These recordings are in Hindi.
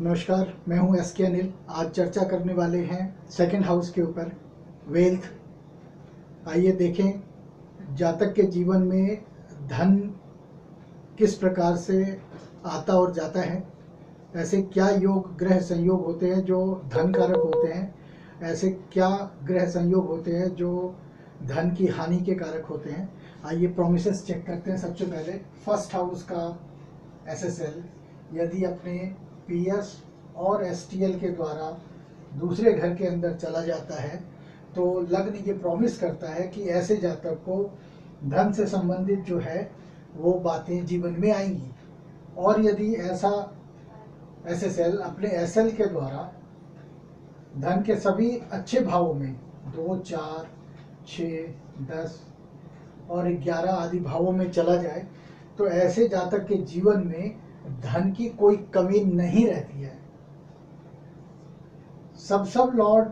नमस्कार, मैं हूँ एस के अनिल आज चर्चा करने वाले हैं सेकंड हाउस के ऊपर वेल्थ आइए देखें, जातक के जीवन में धन किस प्रकार से आता और जाता है। ऐसे क्या योग, ग्रह संयोग होते हैं जो धन कारक होते हैं? ऐसे क्या ग्रह संयोग होते हैं जो धन की हानि के कारक होते हैं? आइए प्रोमिस चेक करते हैं सबसे पहले। फ़र्स्ट हाउस का एसएसएल यदि अपने पीएस और एसटीएल के द्वारा दूसरे घर के अंदर चला जाता है तो लग्न ये प्रॉमिस करता है कि ऐसे जातक को धन से संबंधित जो है, वो बातें जीवन में आएँगी। और यदि ऐसा एसएसएल अपने एसएल के द्वारा धन के सभी अच्छे भावों में, दो, चार छ दस और ग्यारह आदि भावों में चला जाए तो ऐसे जातक के जीवन में धन की कोई कमी नहीं रहती है। सब सब लॉर्ड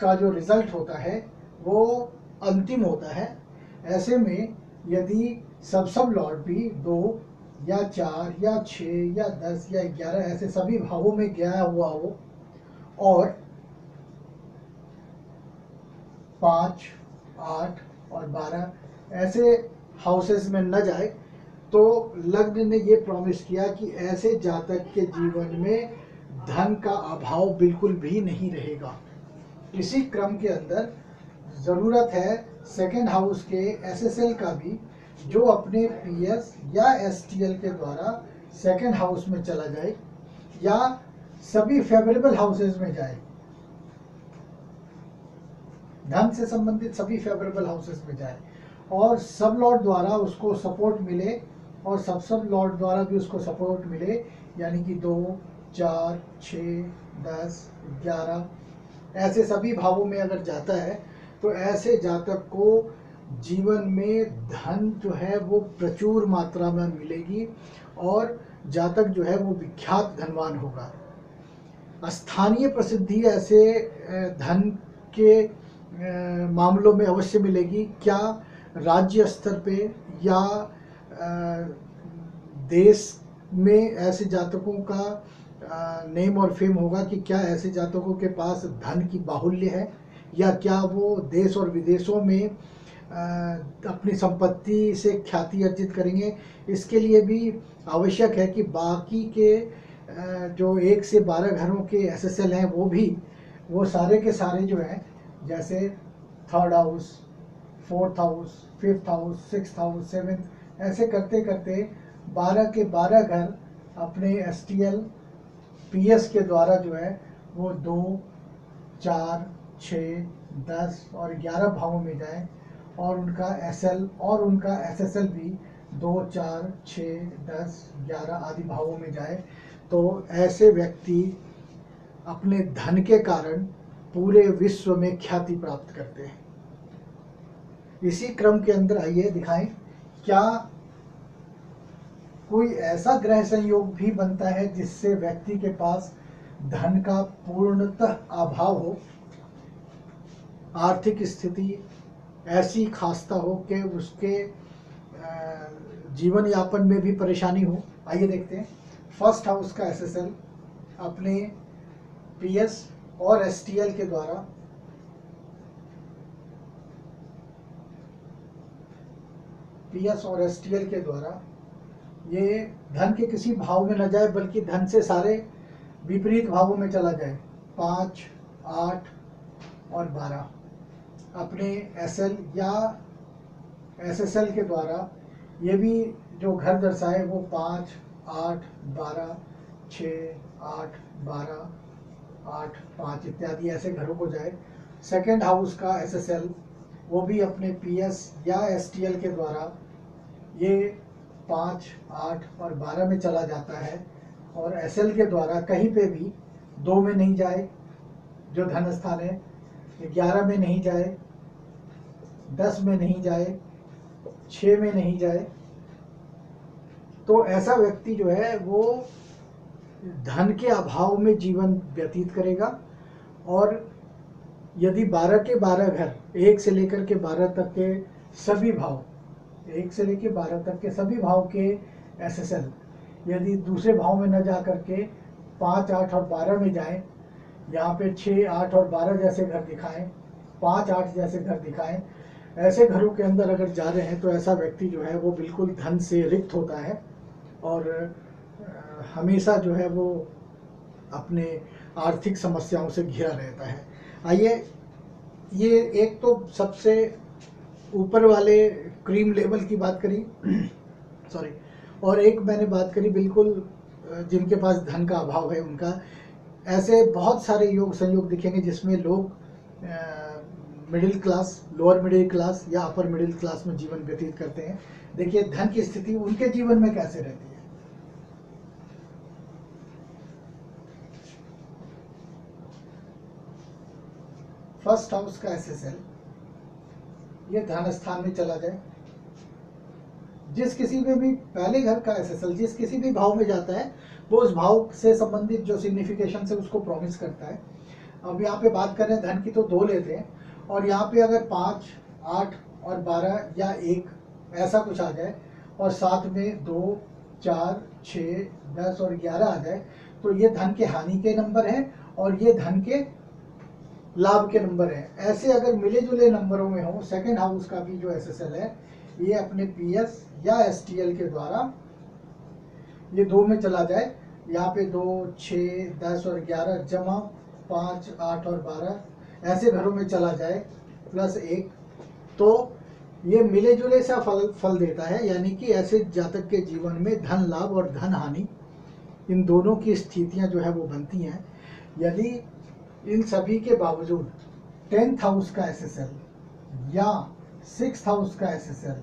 का जो रिज़ल्ट होता है, वो अंतिम होता है। ऐसे में यदि सब सब लॉर्ड भी दो या चार या छ या दस या ग्यारह ऐसे सभी भावों में गया हुआ हो, और पाँच, आठ और बारह ऐसे हाउसेस में न जाए तो लग्न ने ये प्रॉमिस किया कि ऐसे जातक के जीवन में धन का अभाव बिल्कुल भी नहीं रहेगा। इसी क्रम के अंदर ज़रूरत है सेकेंड हाउस के एसएसएल का भी, जो अपने पीएस या एसटीएल के द्वारा सेकेंड हाउस में चला जाए या सभी फेवरेबल हाउसेज में जाए। धन से संबंधित सभी फेवरेबल हाउसेस में जाए और सब लॉर्ड द्वारा उसको सपोर्ट मिले और सब सब लॉर्ड द्वारा भी उसको सपोर्ट मिले, यानी कि दो, चार छ दस, ग्यारह, ऐसे सभी भावों में अगर जाता है तो ऐसे जातक को जीवन में धन जो है वो प्रचुर मात्रा में मिलेगी और जातक जो है वो विख्यात धनवान होगा। स्थानीय प्रसिद्धि ऐसे धन के मामलों में अवश्य मिलेगी। क्या राज्य स्तर पे या देश में ऐसे जातकों का नेम और फेम होगा कि क्या ऐसे जातकों के पास धन की बाहुल्य है? या क्या वो देश और विदेशों में अपनी संपत्ति से ख्याति अर्जित करेंगे? इसके लिए भी आवश्यक है कि बाकी के जो एक से बारह घरों के एसएसएल हैं, वो भी, वो सारे के सारे जो हैं, जैसे third house fourth house fifth house six house seventh ऐसे करते करते बारह के बारह घर अपने S T L P S के द्वारा जो है, वो दो, चार छ दस और ग्यारह भावों में जाए और उनका एस एल और उनका एस एस एल भी दो, चार छ दस, ग्यारह आदि भावों में जाए। तो ऐसे व्यक्ति अपने धन के कारण पूरे विश्व में ख्याति प्राप्त करते हैं। इसी क्रम के अंदर आइए, दिखाएँ। क्या कोई ऐसा ग्रह संयोग भी बनता है जिससे व्यक्ति के पास धन का पूर्णतः अभाव हो? आर्थिक स्थिति ऐसी खास्ता हो कि उसके जीवन यापन में भी परेशानी हो। आइए देखते हैं। फ़र्स्ट हाउस का एसएसएल अपने पीएस और एसटीएल के द्वारा पीएस और एसटीएल के द्वारा, ये धन के किसी भाव में न जाए, बल्कि धन से सारे विपरीत भावों में चला जाए। पाँच, आठ और बारह। अपने एसएल या एसएसएल के द्वारा ये भी जो घर दर्शाए, वो पाँच, आठ, बारह, छ, आठ, बारह, आठ, पाँच इत्यादि ऐसे घरों को जाए। सेकेंड हाउस का एसएसएल वो भी अपने पीएस या एसटीएल के द्वारा ये पाँच, आठ और बारह में चला जाता है और एसएल के द्वारा कहीं पे भी दो में नहीं जाए, जो धन स्थान है ग्यारह में नहीं जाए, दस में नहीं जाए छ में नहीं जाए तो ऐसा व्यक्ति जो है, वो धन के अभाव में जीवन व्यतीत करेगा और यदि बारह के बारह घर, एक से लेकर के बारह तक के सभी भाव एक से लेकर बारह तक के सभी भाव के एसएसएल यदि दूसरे भाव में न जा करके पाँच, आठ और बारह में जाएँ, यहाँ पे छः, आठ और बारह जैसे घर दिखाएँ, पाँच, आठ जैसे घर दिखाएँ, ऐसे घरों के अंदर अगर जा रहे हैं तो ऐसा व्यक्ति जो है वो बिल्कुल धन से रिक्त होता है और हमेशा जो है वो अपने आर्थिक समस्याओं से घिरा रहता है। आइए, ये एक तो सबसे ऊपर वाले क्रीम लेवल की बात करी। सॉरी और एक मैंने बात करी, बिल्कुल जिनके पास धन का अभाव है उनका। ऐसे बहुत सारे योग संयोग दिखेंगे जिसमें लोग middle class lower middle class या अपर मिडिल क्लास में जीवन व्यतीत करते हैं। देखिए, धन की स्थिति उनके जीवन में कैसे रहती है? फ़र्स्ट हाउस का एसएसएल ये धन स्थान में चला जाए। जिस किसी में भी, पहले घर का एसएसएल जिस किसी भी भाव में जाता है, वो उस भाव से संबंधित जो सिग्निफिकेशन से उसको प्रॉमिस करता है। अब यहाँ पे बात कर, धन की तो दो लेते हैं। और यहाँ पे अगर पाँच, आठ और बारह या एक, ऐसा कुछ आ जाए और साथ में दो, चार छ दस और ग्यारह आ जाए तो ये धन के हानि के नंबर हैं और ये धन के लाभ के नंबर हैं। ऐसे अगर मिले जुले नंबरों में हो सेकेंड हाउस का भी जो एसएसएल है, ये अपने पीएस या एसटीएल के द्वारा ये दो में चला जाए। यहाँ पे दो छः दस और ग्यारह जमा पाँच, आठ और बारह, ऐसे घरों में चला जाए प्लस एक। तो ये मिले जुले सा फल फल देता है, यानी कि ऐसे जातक के जीवन में धन लाभ और धन हानि, इन दोनों की स्थितियाँ जो है वो बनती हैं। यदि इन सभी के बावजूद टेंथ हाउस का एसएसएल या सिक्स हाउस का एसएसएल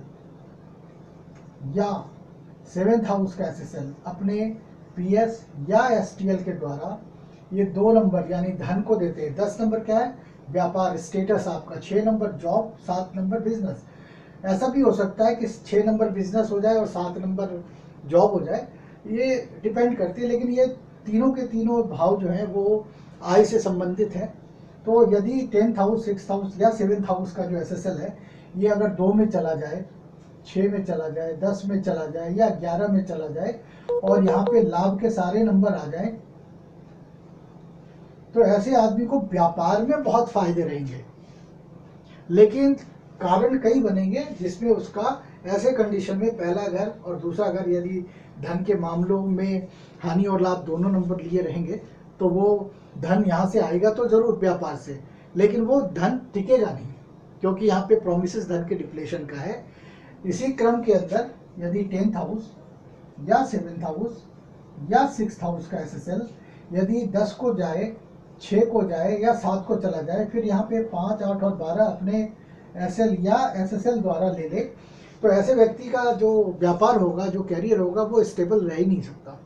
या सेवेंथ हाउस का एसएसएल अपने पीएस या एसटीएल के द्वारा ये दो नंबर यानी धन को देते हैं। दस नंबर क्या है? व्यापार स्टेटस आपका। छः नंबर जॉब, सात नंबर बिज़नेस। ऐसा भी हो सकता है कि छः नंबर बिज़नेस हो जाए और सात नंबर जॉब हो जाए। ये डिपेंड करती है, लेकिन ये तीनों के तीनों भाव जो है वो आय से संबंधित है। तो यदि टेंथ हाउस सिक्स हाउस या सेवेंथ हाउस का जो एस है, ये अगर दो में चला जाए छः में चला जाए, दस में चला जाए या ग्यारह में चला जाए और यहाँ पे लाभ के सारे नंबर आ जाए तो ऐसे आदमी को व्यापार में बहुत फ़ायदे रहेंगे। लेकिन कारण कई बनेंगे जिसमें उसका ऐसे कंडीशन में पहला घर और दूसरा घर यदि धन के मामलों में हानि और लाभ दोनों नंबर लिए रहेंगे तो वो धन यहाँ से आएगा तो ज़रूर व्यापार से। लेकिन वो धन टिकेगा नहीं, क्योंकि यहाँ पे प्रोमिस धन के डिप्लेशन का है। इसी क्रम के अंदर यदि टेंथ हाउस या सेवेंथ हाउस या सिक्स हाउस का एस यदि दस को जाए छः को जाए या सात को चला जाए, फिर यहाँ पे पाँच, आठ और बारह अपने एस या एसएसएल द्वारा ले ले तो ऐसे व्यक्ति का जो व्यापार होगा, जो कैरियर होगा, वो स्टेबल रह ही नहीं सकता।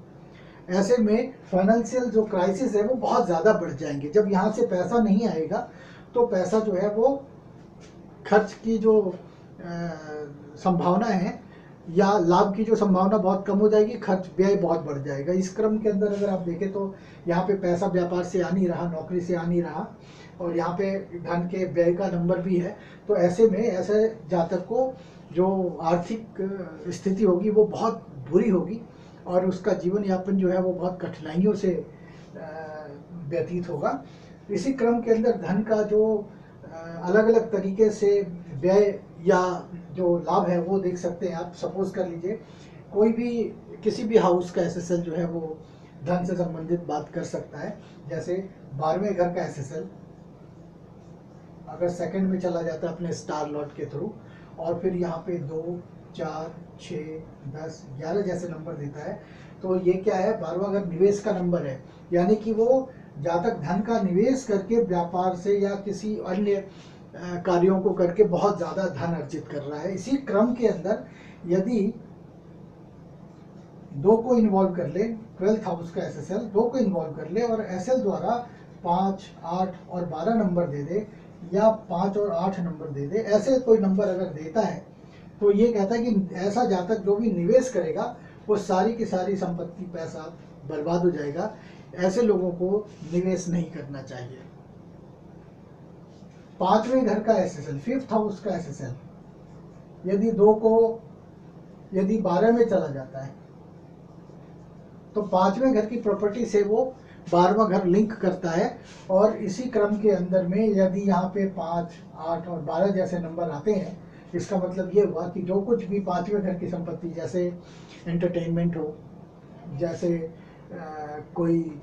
ऐसे में फाइनेंशियल जो क्राइसिस है वो बहुत ज़्यादा बढ़ जाएँगे। जब यहाँ से पैसा नहीं आएगा तो पैसा जो है वो खर्च की जो संभावना है या लाभ की जो संभावना बहुत कम हो जाएगी, खर्च व्यय बहुत बढ़ जाएगा। इस क्रम के अंदर अगर आप देखें तो यहाँ पे पैसा व्यापार से आ नहीं रहा, नौकरी से आ नहीं रहा और यहाँ पे धन के व्यय का नंबर भी है तो ऐसे में ऐसे जातक को जो आर्थिक स्थिति होगी वो बहुत बुरी होगी। और उसका जीवन यापन जो है वो बहुत कठिनाइयों से व्यतीत होगा। इसी क्रम के अंदर धन का जो अलग अलग तरीके से व्यय या जो लाभ है वो देख सकते हैं आप। सपोज़ कर लीजिए, कोई भी, किसी भी हाउस का एस जो है वो धन से संबंधित बात कर सकता है। जैसे बारहवें घर का एस अगर सेकंड में चला जाता है अपने स्टार लॉट के थ्रू और फिर यहाँ पे दो चार छ दस, ग्यारह जैसे नंबर देता है। तो ये क्या है? बारहवा घर निवेश का नंबर है, यानी कि वो जातक धन का निवेश करके व्यापार से या किसी अन्य कार्यों को करके बहुत ज़्यादा धन अर्जित कर रहा है। इसी क्रम के अंदर यदि दो को इन्वॉल्व कर ले ट्वेल्थ हाउस का एस दो को इन्वॉल्व कर ले और एसएल द्वारा पाँच, आठ और बारह नंबर दे दे, या पाँच और आठ नंबर दे दे, ऐसे कोई नंबर अगर देता है तो ये कहता है कि ऐसा जातक जो भी निवेश करेगा, वो सारी की सारी संपत्ति, पैसा बर्बाद हो जाएगा। ऐसे लोगों को निवेश नहीं करना चाहिए। पाँचवें घर का S S L fifth house का एस एस एल यदि दो को, यदि बारह में चला जाता है तो पाँचवें घर की प्रॉपर्टी से वो बारहवा घर लिंक करता है। और इसी क्रम के अंदर में यदि यहाँ पे पाँच, आठ और बारह जैसे नंबर आते हैं इसका मतलब ये हुआ कि जो कुछ भी पाँचवें घर की संपत्ति जैसे एंटरटेनमेंट हो जैसे आ, कोई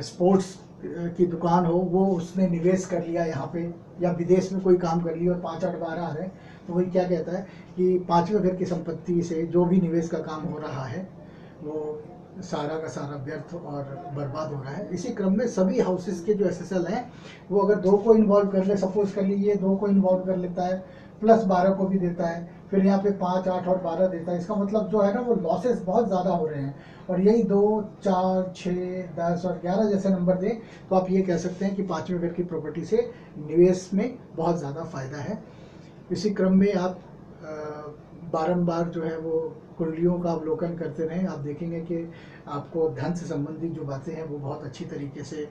स्पोर्ट्स की दुकान हो वो उसने निवेश कर लिया यहाँ पे या विदेश में कोई काम कर लिया और पाँच आठ बारह हैं तो वही क्या कहता है कि पाँचवें घर की संपत्ति से जो भी निवेश का काम हो रहा है वो सारा का सारा व्यर्थ और बर्बाद हो रहा है। इसी क्रम में सभी हाउसेस के जो एसएसएल हैं वो अगर दो को इन्वॉल्व कर ले सपोज़ कर लीजिए दो को इन्वॉल्व कर लेता है प्लस बारह को भी देता है, फिर यहाँ पे पाँच, आठ और बारह देता है। इसका मतलब जो है ना, वो लॉसेस बहुत ज़्यादा हो रहे हैं। और यही दो, चार छः दस और ग्यारह जैसे नंबर दें तो आप ये कह सकते हैं कि पाँचवें घर की प्रॉपर्टी से निवेश में बहुत ज़्यादा फ़ायदा है। इसी क्रम में आप बारंबार जो है वो कुंडलियों का अवलोकन करते रहें। आप देखेंगे कि आपको धन से संबंधित जो बातें हैं, वो बहुत अच्छी तरीके से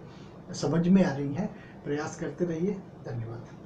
समझ में आ रही हैं। प्रयास करते रहिए। धन्यवाद।